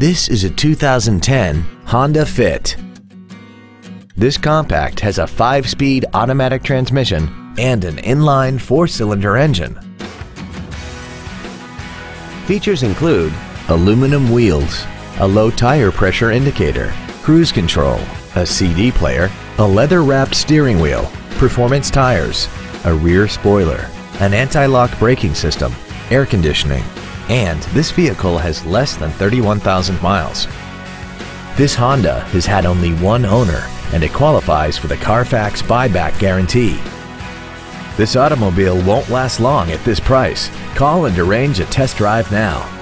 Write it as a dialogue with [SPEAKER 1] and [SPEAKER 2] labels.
[SPEAKER 1] This is a 2010 Honda Fit. This compact has a 5-speed automatic transmission and an inline 4-cylinder engine. Features include aluminum wheels, a low tire pressure indicator, cruise control, a CD player, a leather-wrapped steering wheel, performance tires, a rear spoiler, an anti-lock braking system, air conditioning, and this vehicle has less than 31,000 miles. This Honda has had only one owner and it qualifies for the Carfax buyback guarantee. This automobile won't last long at this price. Call and arrange a test drive now.